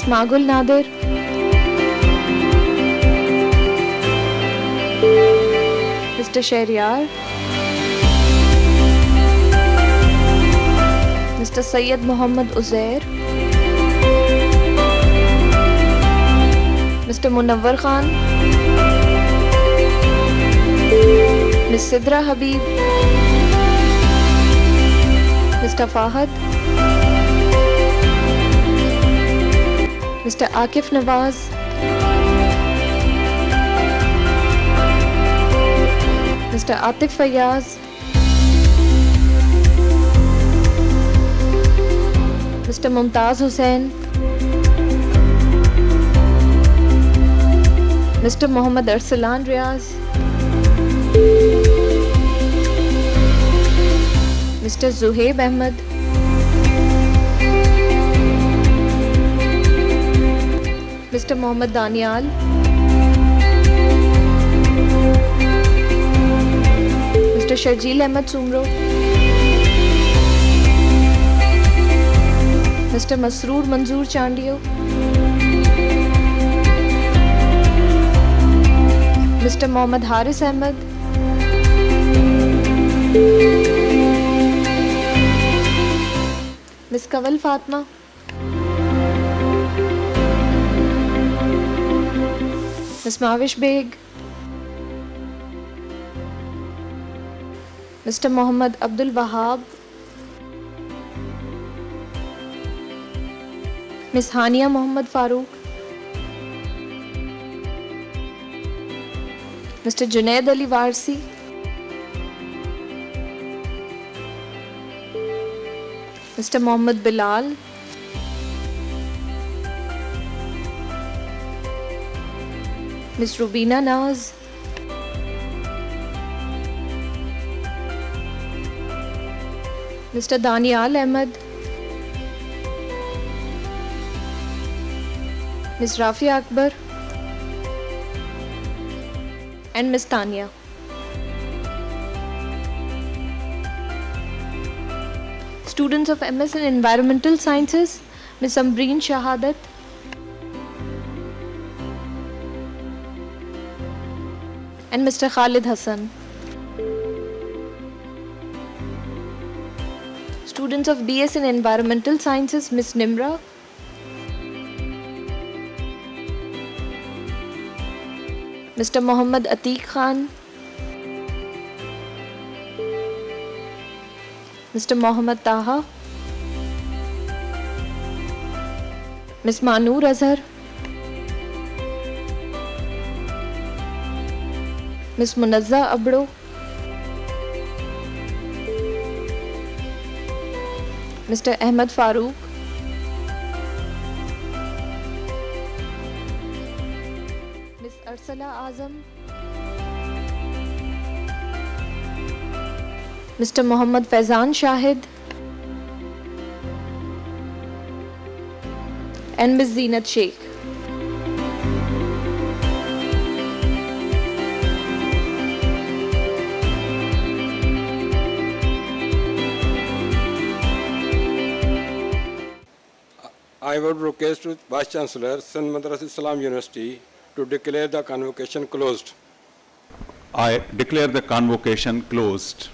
S1: Nadir. Mister Shehryar. Mister Syed Muhammad Uzair. Mister Munawar Khan. Miss Sidra Habib. Mister Fahad mister Aqif Nawaz mister Atif Fayyaz mister Mumtaz Hussain mister Muhammad Arsalan Riaz mister Zohaib Ahmed mister Muhammad Daniyal mister Sharjeel Ahmed Soomro Manzoor Chandio mister Muhammad Haris Ahmed miss قول Fatima Fatma, Ms. Mavish Beg, Mr. Mohammad Abdul Wahab, Ms. Hania Mohammad Farooq, Mr. Junaid Ali Warsi, Mr. Mohammad Bilal, miss Rubina Naz mister Daniyal Ahmed miss Rafia Akbar and miss Tania students of M S in environmental sciences miss Ambreen Shahadat Shahadat, and Mr. Khalid Hassan. Students of BS in Environmental Sciences, Ms. Nimra, Mr. Mohammad Atiq Khan, Mr. Mohammad Taha, Ms. Manoor Azhar, miss Munazza Abro. Mister Ahmed Farooq. Miss Arsala Azam. Mister Muhammad Faizan Shahid. And miss Zeenat Shaikh.
S3: I would request to Vice Chancellor, Sindh Madras Islam University, to declare the convocation closed.
S5: I declare the convocation closed.